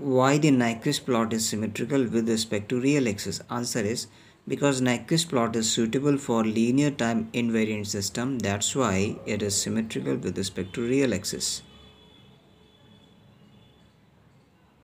why the Nyquist plot is symmetrical with respect to real axis? Answer is because Nyquist plot is suitable for linear time invariant system that's why it is symmetrical with respect to real axis.